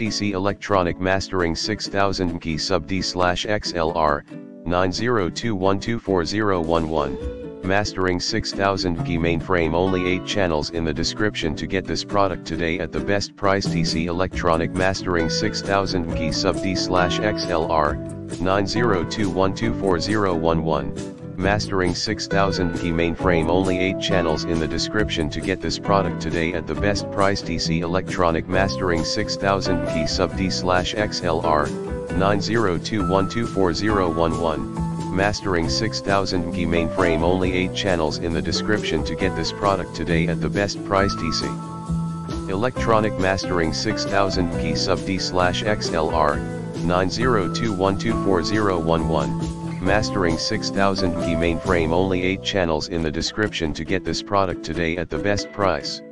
TC Electronic Mastering 6000 key sub D slash XLR, 902124011. Mastering 6000 key mainframe only 8 channels in the description to get this product today at the best price TC Electronic Mastering 6000 key sub D slash XLR, 902124011. Mastering 6000 key mainframe only 8 channels in the description to get this product today at the best price TC Electronic Mastering 6000 key sub D slash XLR, 902124011. Mastering 6000 key mainframe only 8 channels in the description to get this product today at the best price TC. Electronic Mastering 6000 key sub D slash XLR, 902124011. Mastering 6000 key mainframe only 8 channels in the description to get this product today at the best price.